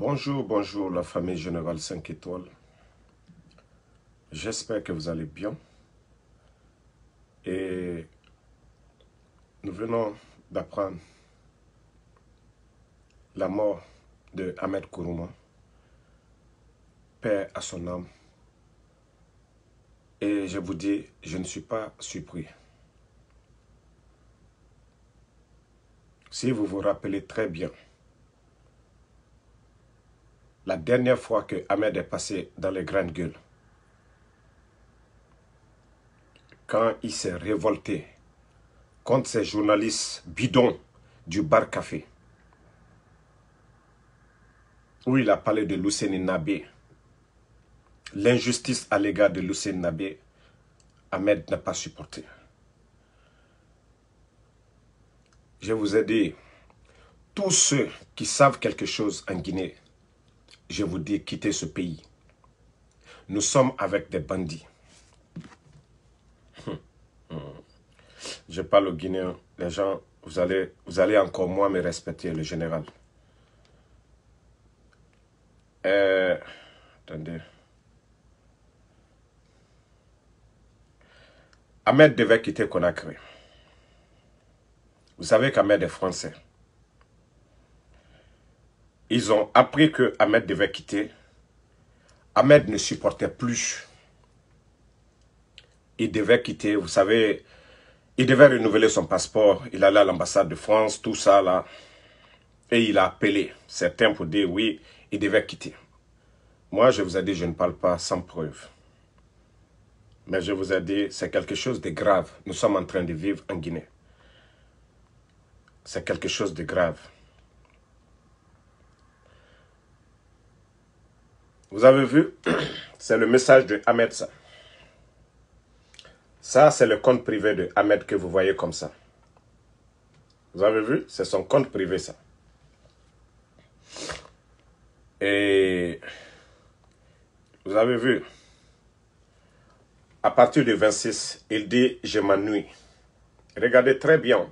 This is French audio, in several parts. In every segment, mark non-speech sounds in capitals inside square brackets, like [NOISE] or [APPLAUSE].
Bonjour, bonjour la famille Générale 5 étoiles. J'espère que vous allez bien. Et nous venons d'apprendre la mort de Ahmed Kourouma, père à son âme. Et je vous dis, je ne suis pas surpris. Si vous vous rappelez très bien, la dernière fois que Ahmed est passé dans les grandes gueules, quand il s'est révolté contre ces journalistes bidons du bar café, où il a parlé de Lucien Nabé, l'injustice à l'égard de Lucien Nabé, Ahmed n'a pas supporté. Je vous ai dit, tous ceux qui savent quelque chose en Guinée, je vous dis, quittez ce pays. Nous sommes avec des bandits. Je parle au Guinéen. Les gens, vous allez, vous allez encore moins me respecter, le général. Euh, attendez. Ahmed devait quitter Conakry. Vous savez qu'Ahmed est français. Ils ont appris que Ahmed devait quitter. Ahmed ne supportait plus. Il devait quitter, vous savez, il devait renouveler son passeport. Il allait à l'ambassade de France, tout ça là. Et il a appelé certains pour dire oui, il devait quitter. Moi, je vous ai dit, je ne parle pas sans preuve. Mais je vous ai dit, c'est quelque chose de grave. Nous sommes en train de vivre en Guinée. C'est quelque chose de grave. Vous avez vu, [CLEARS THROAT] c'est le message de Ahmed ça. Ça, c'est le compte privé de Ahmed que vous voyez comme ça. Vous avez vu, c'est son compte privé ça. Et vous avez vu, à partir du 26, il dit « Je m'ennuie ». Regardez très bien.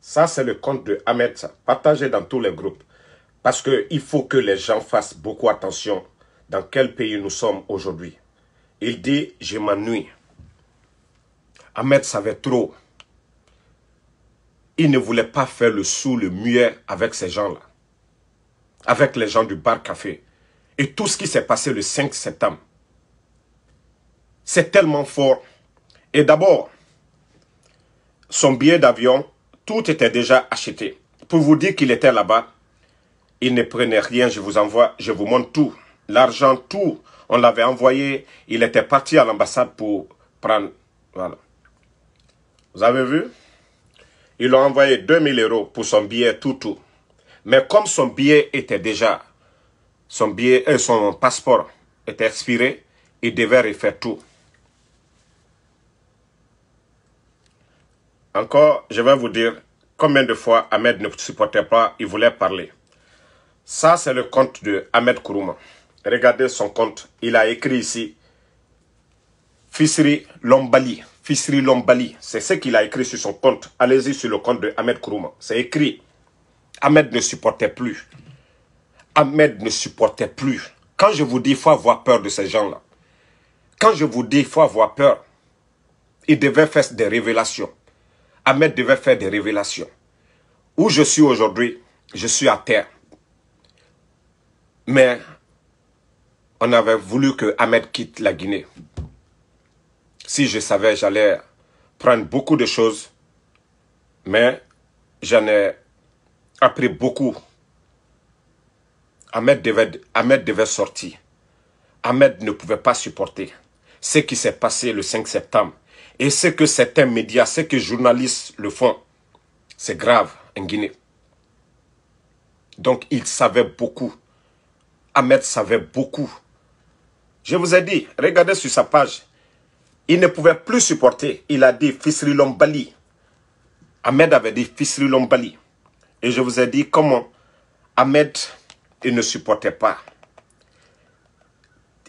Ça, c'est le compte de Ahmed, ça. Partagé dans tous les groupes. Parce qu'il faut que les gens fassent beaucoup attention dans quel pays nous sommes aujourd'hui. Il dit « Je m'ennuie ». Ahmed savait trop. Il ne voulait pas faire le sou, le muet avec ces gens-là. Avec les gens du bar café. Et tout ce qui s'est passé le 5 septembre. C'est tellement fort. Et d'abord, son billet d'avion, tout était déjà acheté. Pour vous dire qu'il était là-bas, il ne prenait rien, je vous envoie, je vous montre tout. L'argent, tout, on l'avait envoyé. Il était parti à l'ambassade pour prendre, voilà. Vous avez vu? Ils l'ont envoyé 2000 euros pour son billet, tout, tout. Mais comme son billet était déjà, son billet, euh, son passeport était expiré, il devait refaire tout. Encore, je vais vous dire combien de fois Ahmed ne supportait pas, il voulait parler. Ça, c'est le compte de Ahmed Kourouma. Regardez son compte. Il a écrit ici, Fisri Lombali. Fisri Lombali. C'est ce qu'il a écrit sur son compte. Allez-y sur le compte de Ahmed Kourouma. C'est écrit. Ahmed ne supportait plus. Ahmed ne supportait plus. Quand je vous dis, il faut avoir peur de ces gens-là. Quand je vous dis, il faut avoir peur, il devait faire des révélations. Ahmed devait faire des révélations. Où je suis aujourd'hui, je suis à terre. Mais on avait voulu que Ahmed quitte la Guinée. Si je savais, j'allais prendre beaucoup de choses. Mais j'en ai appris beaucoup. Ahmed devait, Ahmed devait sortir. Ahmed ne pouvait pas supporter ce qui s'est passé le 5 septembre. Et ce que certains médias, ce que journalistes le font, c'est grave en Guinée. Donc il savait beaucoup. Ahmed savait beaucoup. Je vous ai dit, regardez sur sa page. Il ne pouvait plus supporter. Il a dit Fisri Lombali. Ahmed avait dit Fisri Lombali. Et je vous ai dit comment Ahmed, il ne supportait pas.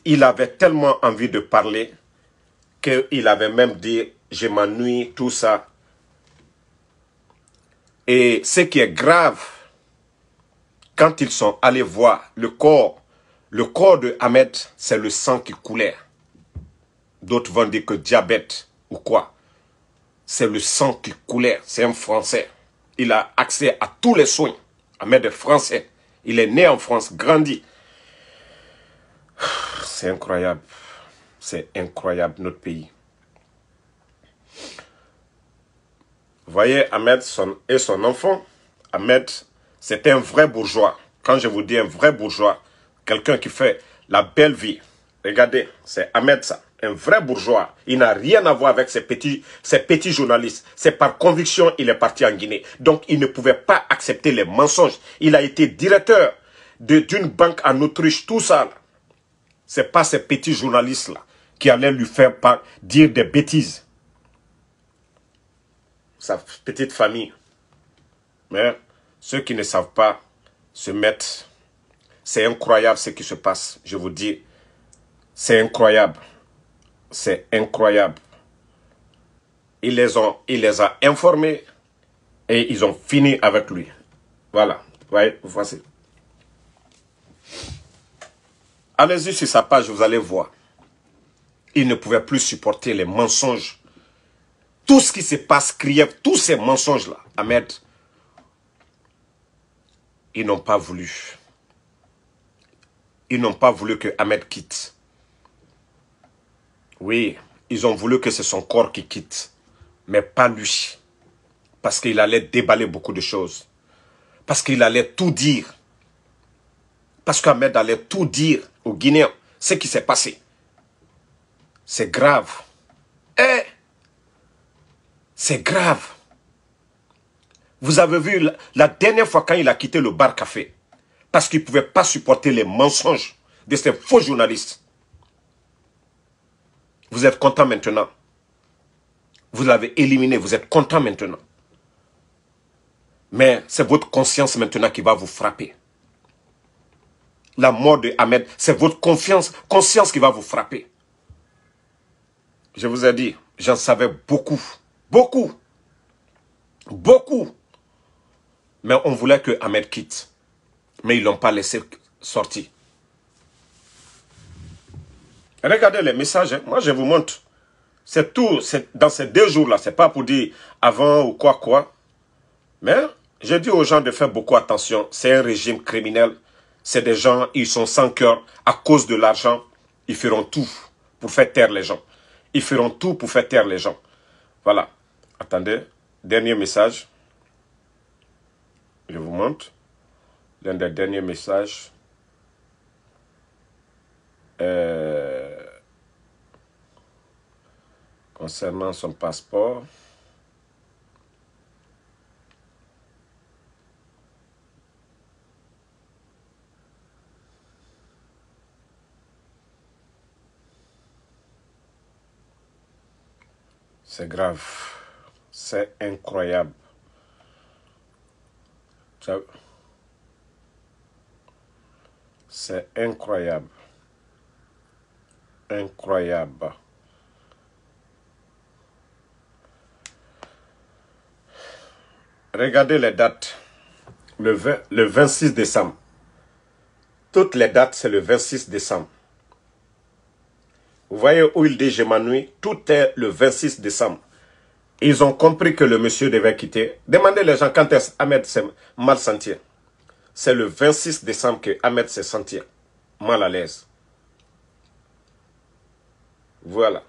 Il avait tellement envie de parler qu'il avait même dit je m'ennuie, tout ça. Et ce qui est grave, quand ils sont allés voir le corps, le corps de Ahmed, c'est le sang qui coulait. D'autres vont dire que diabète ou quoi. C'est le sang qui coulait. C'est un Français. Il a accès à tous les soins. Ahmed est français. Il est né en France, grandi. C'est incroyable. C'est incroyable, notre pays. Vous voyez, Ahmed et son enfant, Ahmed, c'est un vrai bourgeois. Quand je vous dis un vrai bourgeois, quelqu'un qui fait la belle vie. Regardez, c'est Ahmed ça, un vrai bourgeois. Il n'a rien à voir avec ces petits, ces journalistes. C'est par conviction il est parti en Guinée. Donc il ne pouvait pas accepter les mensonges. Il a été directeur d'une banque en Autriche, tout ça. C'est pas ces petits journalistes-là qui allaient lui faire dire des bêtises. Sa petite famille. Mais ceux qui ne savent pas se mettre, c'est incroyable ce qui se passe. Je vous dis, c'est incroyable. C'est incroyable. Les, il les a informés et ils ont fini avec lui. Voilà. Voyez, voici. Allez-y sur sa page, vous allez voir. Il ne pouvait plus supporter les mensonges. Tout ce qui se passe, criait, tous ces mensonges-là, Ahmed, ils n'ont pas voulu. Ils n'ont pas voulu que Ahmed quitte. Oui, ils ont voulu que c'est son corps qui quitte, mais pas lui. Parce qu'il allait déballer beaucoup de choses. Parce qu'il allait tout dire. Parce qu'Ahmed allait tout dire aux Guinéens, ce qui s'est passé. C'est grave. Eh, c'est grave. Vous avez vu la, dernière fois quand il a quitté le bar café, parce qu'il ne pouvait pas supporter les mensonges de ces faux journalistes. Vous êtes content maintenant. Vous l'avez éliminé, vous êtes content maintenant. Mais c'est votre conscience maintenant qui va vous frapper. La mort de Ahmed, c'est votre confiance, conscience qui va vous frapper. Je vous ai dit, j'en savais beaucoup. Beaucoup. Beaucoup. Mais on voulait que Ahmed quitte. Mais ils ne l'ont pas laissé sortir. Regardez les messages. Hein. Moi, je vous montre. C'est tout. Dans ces deux jours-là. Ce n'est pas pour dire avant ou quoi, quoi. Mais j'ai dit aux gens de faire beaucoup attention. C'est un régime criminel. C'est des gens, ils sont sans cœur. À cause de l'argent, ils feront tout pour faire taire les gens. Ils feront tout pour faire taire les gens. Voilà. Attendez. Dernier message. Je vous montre l'un des derniers messages. Euh, concernant son passeport. C'est grave. C'est incroyable. C'est incroyable. Incroyable. Regardez les dates. Le, le 26 décembre. Toutes les dates, c'est le 26 décembre. Vous voyez où il dit je tout est le 26 décembre. Ils ont compris que le monsieur devait quitter. Demandez les gens quand est Ahmed s'est mal senti. C'est le 26 décembre que Ahmed s'est senti mal à l'aise. Voilà.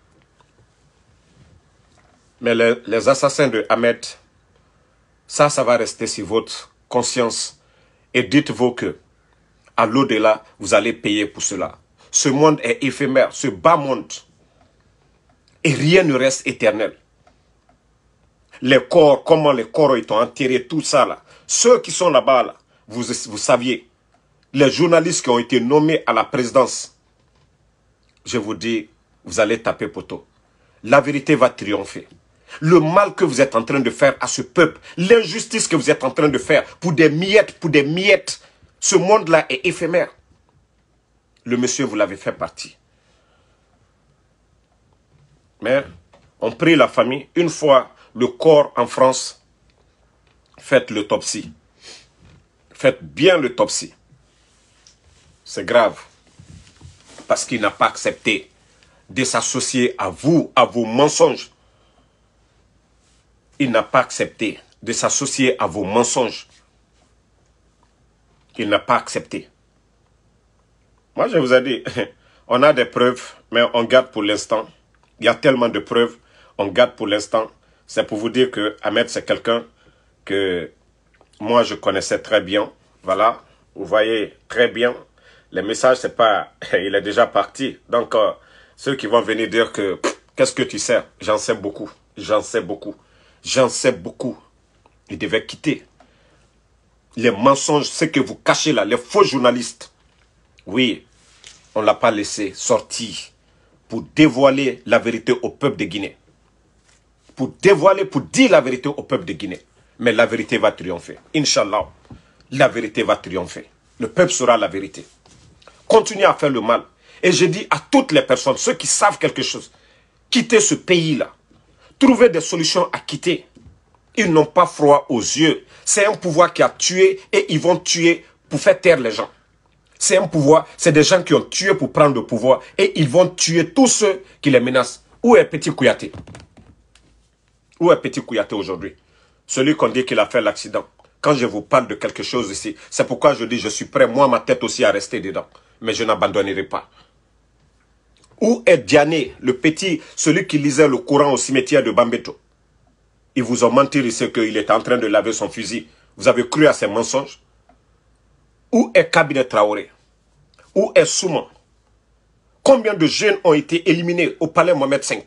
Mais les, assassins de Ahmed, ça, ça va rester sur votre conscience. Et dites-vous que, à l'au-delà, vous allez payer pour cela. Ce monde est éphémère, ce bas monde. Et rien ne reste éternel les corps, comment les corps ont enterrés, tout ça là. Ceux qui sont là-bas, là, vous, vous saviez, les journalistes qui ont été nommés à la présidence, je vous dis, vous allez taper poteau. La vérité va triompher. Le mal que vous êtes en train de faire à ce peuple, l'injustice que vous êtes en train de faire pour des miettes, pour des miettes, ce monde-là est éphémère. Le monsieur, vous l'avez fait partie. Mais on prie la famille, une fois le corps en France, faites l'autopsie. Faites bien l'autopsie. C'est grave. Parce qu'il n'a pas accepté de s'associer à vous, à vos mensonges. Il n'a pas accepté de s'associer à vos mensonges. Il n'a pas accepté. Moi, je vous ai dit, [LAUGHS] on a des preuves, mais on garde pour l'instant. Il y a tellement de preuves, on garde pour l'instant. C'est pour vous dire que Ahmed, c'est quelqu'un que moi, je connaissais très bien. Voilà, vous voyez très bien. Les messages, c'est pas... [LAUGHS] Il est déjà parti. Donc, euh, ceux qui vont venir dire que... Qu'est-ce que tu sais J'en sais beaucoup. J'en sais beaucoup. J'en sais beaucoup. Il devait quitter. Les mensonges, ce que vous cachez là, les faux journalistes. Oui, on ne l'a pas laissé sortir pour dévoiler la vérité au peuple de Guinée. Pour dévoiler, pour dire la vérité au peuple de Guinée. Mais la vérité va triompher. Inch'Allah, la vérité va triompher. Le peuple sera la vérité. Continuez à faire le mal. Et je dis à toutes les personnes, ceux qui savent quelque chose, quittez ce pays-là. Trouvez des solutions à quitter. Ils n'ont pas froid aux yeux. C'est un pouvoir qui a tué et ils vont tuer pour faire taire les gens. C'est un pouvoir, c'est des gens qui ont tué pour prendre le pouvoir et ils vont tuer tous ceux qui les menacent. Où est Petit Kouyaté? Où est Petit Kouyaté aujourd'hui? Celui qu'on dit qu'il a fait l'accident. Quand je vous parle de quelque chose ici, c'est pourquoi je dis je suis prêt, moi, ma tête aussi, à rester dedans. Mais je n'abandonnerai pas. Où est Diané, le petit, celui qui lisait le Coran au cimetière de Bambeto? Ils vous ont menti ici qu'il était en train de laver son fusil. Vous avez cru à ces mensonges? Où est Cabinet Traoré? Où est Souman? Combien de jeunes ont été éliminés au palais Mohamed V?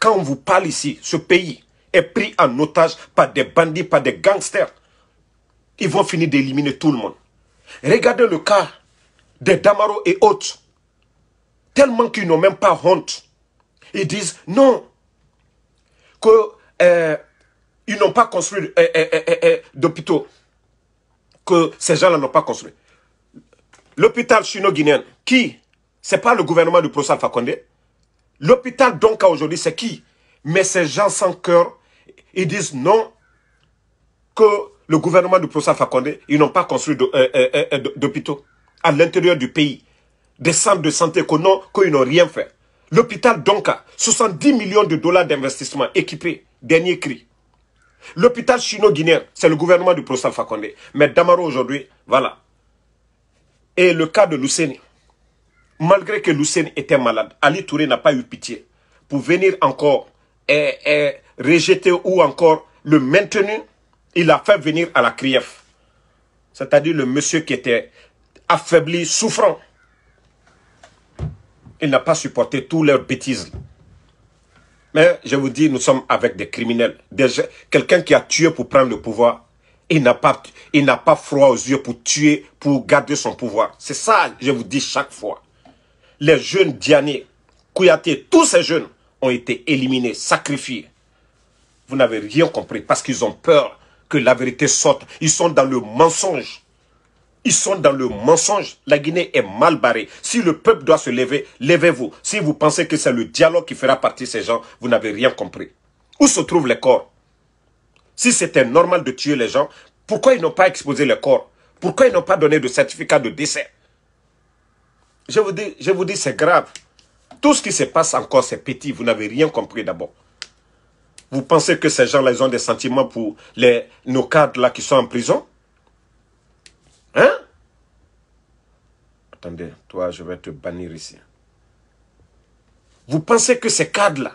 Quand on vous parle ici, ce pays est pris en otage par des bandits, par des gangsters. Ils vont finir d'éliminer tout le monde. Regardez le cas des Damaro et autres tellement qu'ils n'ont même pas honte. Ils disent non, que euh, ils n'ont pas construit euh, euh, d'hôpitaux, que ces gens-là n'ont pas construit. L'hôpital chino-guinéen, qui C'est pas le gouvernement du professeur Fakonde. L'hôpital donc aujourd'hui, c'est qui? Mais ces gens sans cœur, ils disent non, que le gouvernement du professeur Fakonde, ils n'ont pas construit d'hôpitaux à l'intérieur du pays des centres de santé qu'ils n'ont rien fait. L'hôpital Donka, 70 millions de dollars d'investissement équipé, dernier cri. L'hôpital chino-guinéen, c'est le gouvernement du professeur Fakonde. Mais Damaro aujourd'hui, voilà. Et le cas de Luceni, malgré que Luceni était malade, Ali Touré n'a pas eu pitié pour venir encore et, et, rejeter ou encore le maintenir. Il a fait venir à la CRIEF. C'est-à-dire le monsieur qui était affaibli, souffrant. Il n'a pas supporté toutes leurs bêtises. Mais je vous dis, nous sommes avec des criminels. Quelqu'un qui a tué pour prendre le pouvoir, il n'a pas froid aux yeux pour tuer, pour garder son pouvoir. C'est ça, je vous dis chaque fois. Les jeunes Diané, Kouyaté, tous ces jeunes ont été éliminés, sacrifiés. Vous n'avez rien compris parce qu'ils ont peur que la vérité sorte. Ils sont dans le mensonge. Ils sont dans le mensonge. La Guinée est mal barrée. Si le peuple doit se lever, levez-vous. Si vous pensez que c'est le dialogue qui fera partir ces gens, vous n'avez rien compris. Où se trouvent les corps? Si c'était normal de tuer les gens, pourquoi ils n'ont pas exposé les corps? Pourquoi ils n'ont pas donné de certificat de décès? Je vous dis, c'est grave. Tout ce qui se passe encore, c'est petit. Vous n'avez rien compris d'abord. Vous pensez que ces gens-là, ils ont des sentiments pour les, nos cadres-là qui sont en prison? Hein? Attendez, toi, je vais te bannir ici. Vous pensez que ces cadres-là,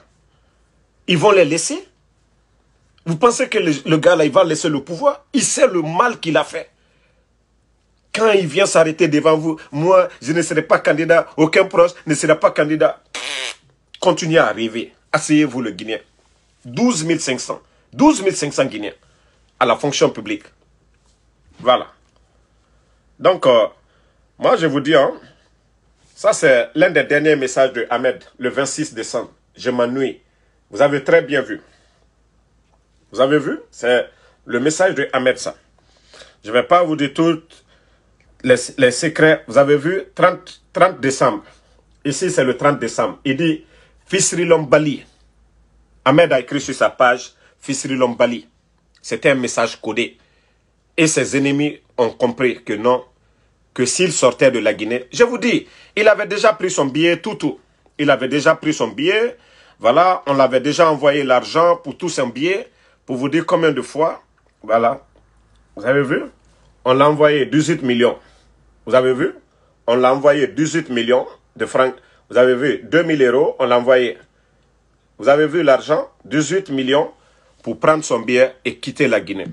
ils vont les laisser? Vous pensez que le, gars-là, il va laisser le pouvoir? Il sait le mal qu'il a fait. Quand il vient s'arrêter devant vous, moi, je ne serai pas candidat, aucun proche ne sera pas candidat. Continuez à arriver. Asseyez-vous le Guinéen. 12 500. 12 500 Guinéens à la fonction publique. Voilà. Donc, euh, moi, je vous dis, hein, ça c'est l'un des derniers messages de Ahmed, le 26 décembre. Je m'ennuie. Vous avez très bien vu. Vous avez vu? C'est le message de Ahmed, ça. Je ne vais pas vous dire tous les, secrets. Vous avez vu 30, 30 décembre. Ici, c'est le 30 décembre. Il dit Fisri Lombali. Ahmed a écrit sur sa page Fisri Lombali. C'était un message codé. Et ses ennemis ont compris que non, que s'il sortait de la Guinée, je vous dis, il avait déjà pris son billet, tout, tout. Il avait déjà pris son billet. Voilà, on l'avait déjà envoyé l'argent pour tout son billet, pour vous dire combien de fois. Voilà. Vous avez vu? On l'a envoyé 18 millions. Vous avez vu? On l'a envoyé 18 millions de francs. Vous avez vu? 2000 euros, on l'a envoyé. Vous avez vu l'argent? 18 millions pour prendre son billet et quitter la Guinée.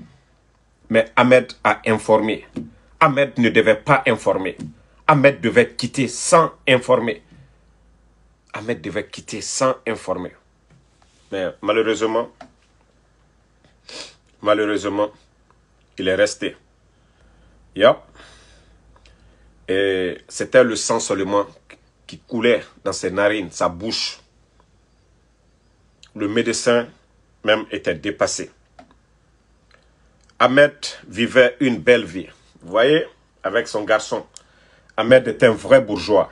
Mais Ahmed a informé. Ahmed ne devait pas informer. Ahmed devait quitter sans informer. Ahmed devait quitter sans informer. Mais malheureusement, malheureusement, il est resté. Yep. Et c'était le sang seulement qui coulait dans ses narines, sa bouche. Le médecin même était dépassé. Ahmed vivait une belle vie. Vous voyez, avec son garçon. Ahmed est un vrai bourgeois.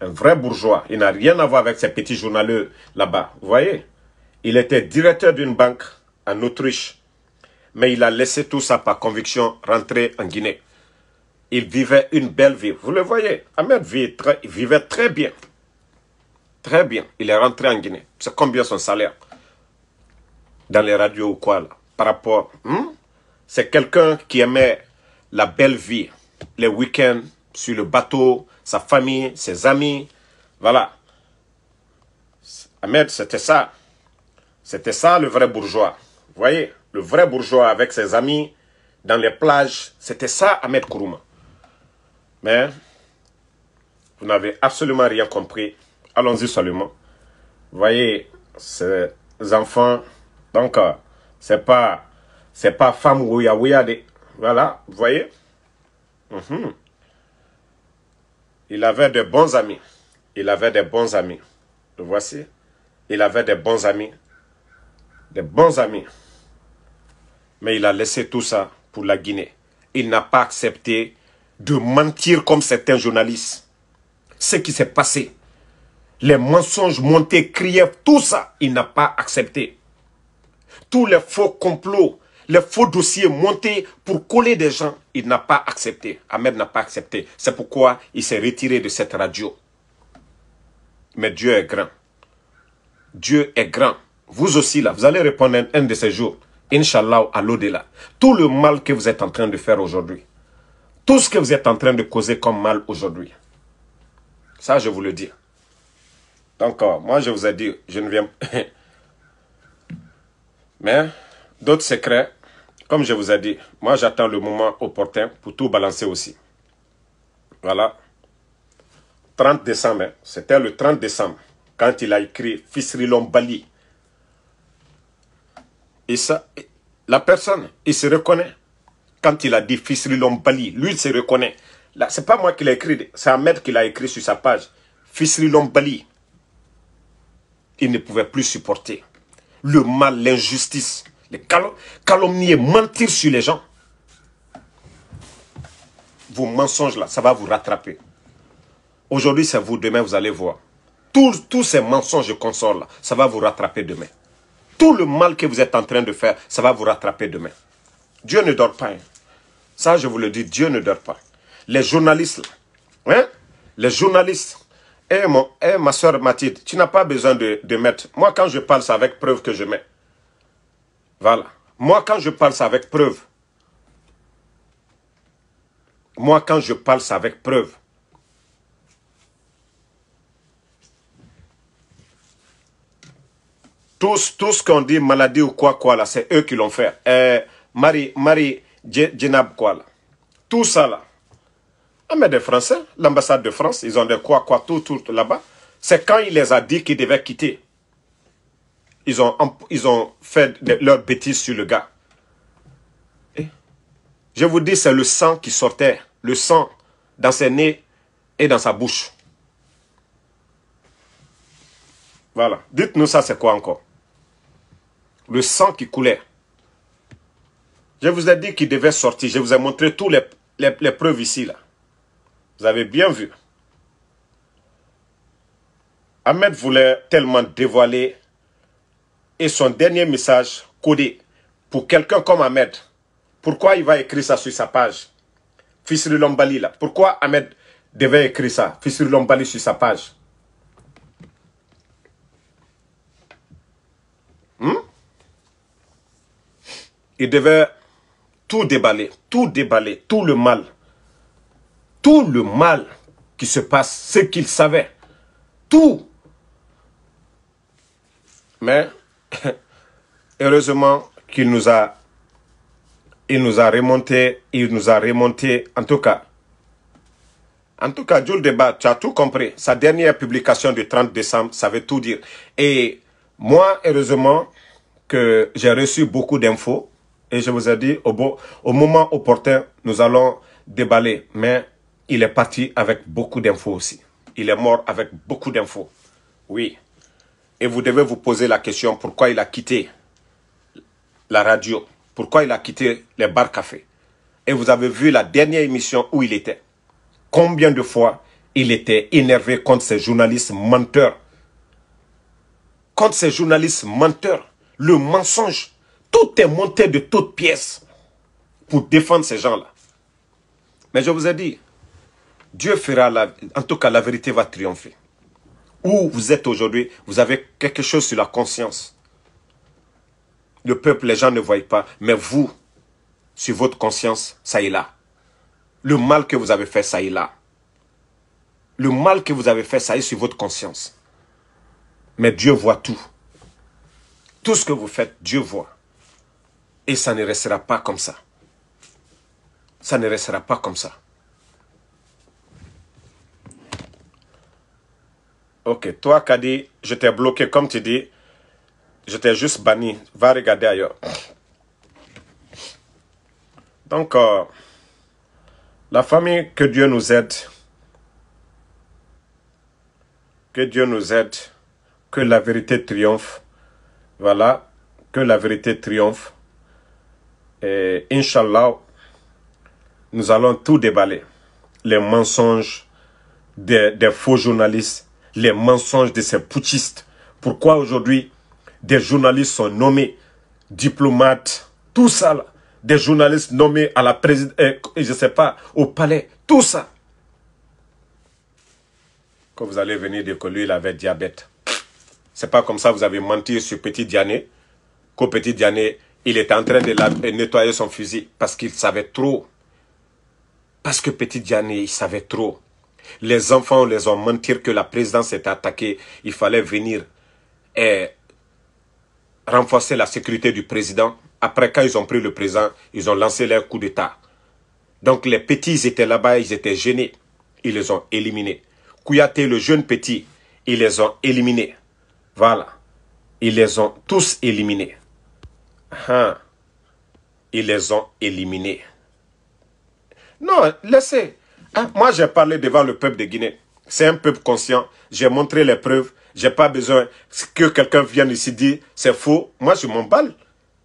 Un vrai bourgeois. Il n'a rien à voir avec ces petits journaleux là-bas. Vous voyez Il était directeur d'une banque en Autriche. Mais il a laissé tout ça par conviction rentrer en Guinée. Il vivait une belle vie. Vous le voyez Ahmed vivait très bien. Très bien. Il est rentré en Guinée. C'est combien son salaire? Dans les radios ou quoi là? Par rapport... Hmm? C'est quelqu'un qui aimait la belle vie. Les week-ends sur le bateau, sa famille, ses amis. Voilà. Ahmed, c'était ça. C'était ça le vrai bourgeois. Vous voyez? Le vrai bourgeois avec ses amis dans les plages. C'était ça Ahmed Kourouma. Mais vous n'avez absolument rien compris. Allons-y seulement. Voyez, ces enfants, donc, euh, c'est pas, c'est pas femme ouya ouya Voilà, vous voyez. Mhm. Il avait de bons amis. Il avait des bons amis. Le voici. Il avait des bons amis. Des bons amis. Mais il a laissé tout ça pour la Guinée. Il n'a pas accepté de mentir comme certains journalistes. Ce qui s'est passé. Les mensonges montés, criés, tout ça, il n'a pas accepté. Tous les faux complots, les faux dossiers montés pour coller des gens, il n'a pas accepté. Ahmed n'a pas accepté. C'est pourquoi il s'est retiré de cette radio. Mais Dieu est grand. Dieu est grand. Vous aussi, là, vous allez répondre un, de ces jours. Inch'Allah, à l'au-delà. Tout le mal que vous êtes en train de faire aujourd'hui. Tout ce que vous êtes en train de causer comme mal aujourd'hui. Ça, je vous le dis. Donc, euh, moi, je vous ai dit, je ne viens... [LAUGHS] Mais, d'autres secrets, comme je vous ai dit, moi j'attends le moment opportun pour tout balancer aussi. Voilà. 30 décembre, hein. c'était le 30 décembre, quand il a écrit Fisrilon Bali. Et ça, la personne, il se reconnaît. Quand il a dit Fisrilon Bali, lui il se reconnaît. Là, c'est pas moi qui l'ai écrit, c'est Ahmed qui l'a écrit sur sa page. Fisrilon Bali. Il ne pouvait plus supporter le mal, l'injustice les calomnier, mentir sur les gens. Vos mensonges là, ça va vous rattraper. Aujourd'hui, c'est vous, demain, vous allez voir. Tous, ces mensonges consorts là, ça va vous rattraper demain. Tout le mal que vous êtes en train de faire, ça va vous rattraper demain. Dieu ne dort pas. Hein. Ça, je vous le dis, Dieu ne dort pas. Les journalistes, hein? les journalistes, et eh, mon, eh, ma soeur Mathilde, tu n'as pas besoin de, mettre. Moi, quand je parle, c'est avec preuve que je mets. Voilà. Moi, quand je parle, c'est avec preuve. Moi, quand je parle, c'est avec preuve. Tout ce qu'on dit, maladie ou quoi, quoi, là, c'est eux qui l'ont fait. Euh, Marie, Marie Djenab, quoi. Tout ça, là. Ah, mais des Français, l'ambassade de France, ils ont des quoi, quoi, tout, tout là-bas. C'est quand il les a dit qu'ils devaient quitter ils ont, ils ont fait leurs bêtises sur le gars. je vous dis, c'est le sang qui sortait, le sang dans ses nez et dans sa bouche. Voilà. Dites-nous ça, c'est quoi encore? Le sang qui coulait. Je vous ai dit qu'il devait sortir. Je vous ai montré toutes les, les, preuves ici. là. Vous avez bien vu. Ahmed voulait tellement dévoiler et son dernier message codé pour quelqu'un comme Ahmed, Pourquoi il va écrire ça sur sa page? Fils de Lombali, là. Pourquoi Ahmed devait écrire ça? Fils de Lombali sur sa page hmm? Il devait tout déballer, tout déballer, tout le mal. Tout le mal qui se passe, ce qu'il savait. Tout. Mais, [LAUGHS] heureusement qu'il nous a il nous a remonté, il nous a remonté, en tout cas. En tout cas, Jules Débat, tu as tout compris. Sa dernière publication du 30 décembre, ça veut tout dire. Et moi, heureusement, que j'ai reçu beaucoup d'infos. Et je vous ai dit, au, moment opportun, nous allons déballer. Mais il est parti avec beaucoup d'infos aussi. Il est mort avec beaucoup d'infos. Oui. Et vous devez vous poser la question, pourquoi il a quitté la radio? Pourquoi il a quitté les bars cafés? Et vous avez vu la dernière émission où il était. Combien de fois il était énervé contre ces journalistes menteurs? Contre ces journalistes menteurs. Le mensonge. Tout est monté de toutes pièces pour défendre ces gens-là. Mais je vous ai dit, Dieu fera la... En tout cas, la vérité va triompher. Où vous êtes aujourd'hui, vous avez quelque chose sur la conscience le peuple, les gens ne voient pas. Mais vous, sur votre conscience, ça est là. Le mal que vous avez fait, ça est là. Le mal que vous avez fait, ça est sur votre conscience. Mais Dieu voit tout. Tout ce que vous faites, Dieu voit. Et ça ne restera pas comme ça. Ça ne restera pas comme ça. Ok, toi, Kadi, je t'ai bloqué, comme tu dis, J'étais juste banni. Va regarder ailleurs. Donc, euh, la famille, que Dieu nous aide. Que Dieu nous aide. Que la vérité triomphe. Voilà. Que la vérité triomphe. Et Inch'Allah, nous allons tout déballer. Les mensonges des, faux journalistes, les mensonges de ces putschistes. Pourquoi aujourd'hui des journalistes sont nommés diplomates, tout ça, des journalistes nommés à la présidence, eh, je sais pas, au palais, tout ça. Quand vous allez venir dire que lui, il avait diabète. C'est pas comme ça, vous avez menti sur Petit Diané, qu'au Petit Diané, il était en train de nettoyer son fusil parce qu'il savait trop. Parce que Petit Diané, il savait trop. Les enfants les ont menti que la présidence était attaquée. Il fallait venir et renforcer la sécurité du président. Après, quand ils ont pris le président, ils ont lancé leur coup d'État. Donc les petits étaient là-bas, ils étaient gênés. Ils les ont éliminés. Kouyaté, le jeune petit, ils les ont éliminés. Voilà. Ils les ont tous éliminés. Hein. Ils les ont éliminés. Non, laissez. Hein, moi, j'ai parlé devant le peuple de Guinée. C'est un peuple conscient. J'ai montré les preuves. J'ai pas besoin que quelqu'un vienne ici dire c'est faux. Moi, je m'emballe.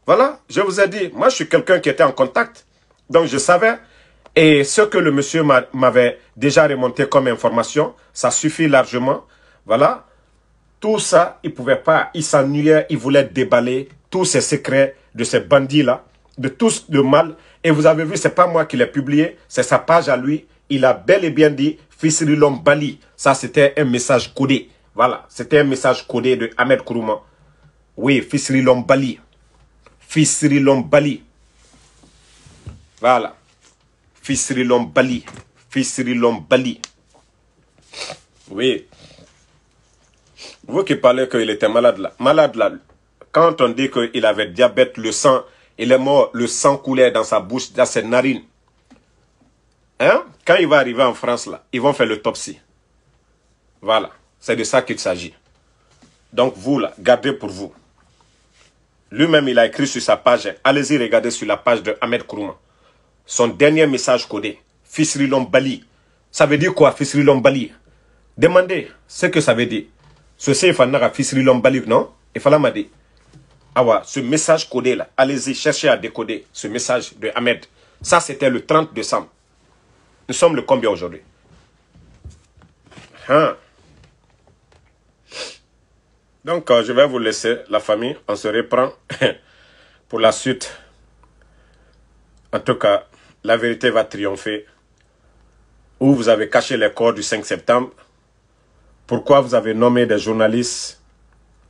Voilà, je vous ai dit, moi, je suis quelqu'un qui était en contact. Donc, je savais. Et ce que le monsieur m'avait déjà remonté comme information, ça suffit largement. Voilà. Tout ça, il pouvait pas. Il s'ennuyait, il voulait déballer tous ces secrets de ces bandits-là, de tous le mal. Et vous avez vu, c'est pas moi qui l'ai publié, c'est sa page à lui. Il a bel et bien dit, l'homme Bali. Ça, c'était un message codé. Voilà, c'était un message codé de Ahmed Kourouma. Oui, Fisri Lombali. Fisri Lombali. Voilà. Fisri Lombali. Fisri Lombali. Oui. Vous qui parlez qu'il était malade là. Malade là. Quand on dit qu'il avait diabète, le sang, il est mort, le sang coulait dans sa bouche, dans ses narines. Hein? Quand il va arriver en France là, ils vont faire l'autopsie. Voilà. C'est de ça qu'il s'agit. Donc vous, là, gardez pour vous. Lui-même, il a écrit sur sa page, allez-y regarder sur la page de Ahmed Kourouma. Son dernier message codé, Fisri Bali. Ça veut dire quoi, Fisri Bali? Demandez ce que ça veut dire. Ceci, il fallait Fisri Bali, non? Il fallait me dire. Ah ouais, ce message codé là, allez-y, cherchez à décoder ce message de Ahmed. Ça, c'était le 30 décembre. Nous sommes le combien aujourd'hui? Hein? Donc, euh, je vais vous laisser, la famille. On se reprend [LAUGHS] pour la suite. En tout cas, la vérité va triompher. Où vous avez caché les corps du 5 septembre? Pourquoi vous avez nommé des journalistes?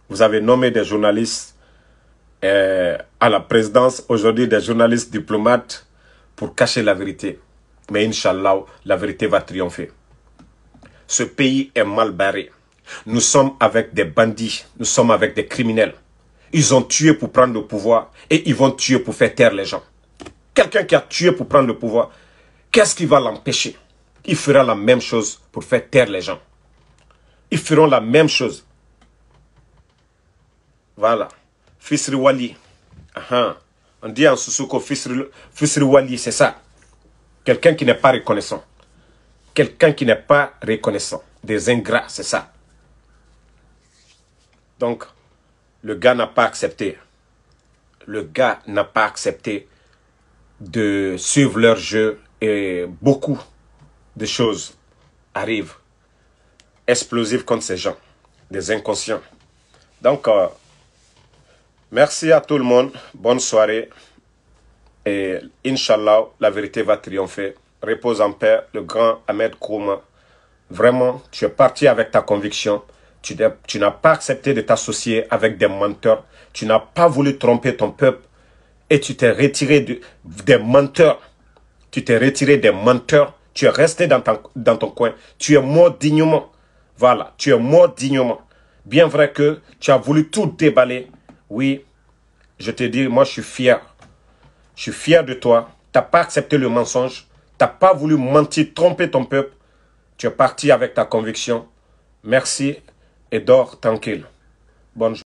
Vous avez nommé des journalistes à la présidence, aujourd'hui des journalistes diplomates, pour cacher la vérité. Mais Inch'Allah, la vérité va triompher. Ce pays est mal barré. Nous sommes avec des bandits, nous sommes avec des criminels. Ils ont tué pour prendre le pouvoir et ils vont tuer pour faire taire les gens. Quelqu'un qui a tué pour prendre le pouvoir, qu'est-ce qui va l'empêcher? Il fera la même chose pour faire taire les gens. Ils feront la même chose. Voilà. Fisri Wali. On dit en Susuko Fisri Wali, c'est ça. Quelqu'un qui n'est pas reconnaissant. Quelqu'un qui n'est pas reconnaissant. Des ingrats, c'est ça. Donc, le gars n'a pas accepté. Le gars n'a pas accepté de suivre leur jeu et beaucoup de choses arrivent explosives contre ces gens, des inconscients. Donc, euh, merci à tout le monde. Bonne soirée. Et Inch'Allah, la vérité va triompher. Repose en paix, le grand Ahmed Kouma. Vraiment, tu es parti avec ta conviction. Tu, tu n'as pas accepté de t'associer avec des menteurs. Tu n'as pas voulu tromper ton peuple. Et tu t'es retiré des menteurs. Tu t'es retiré des menteurs. Tu es resté dans, dans ton coin. Tu es mort dignement. Voilà, tu es mort dignement. Bien vrai que tu as voulu tout déballer. Oui, je te dis, moi je suis fier je suis fier de toi. Tu n'as pas accepté le mensonge. Tu n'as pas voulu mentir, tromper ton peuple. Tu es parti avec ta conviction. Merci et dors tranquille. Bonne journée.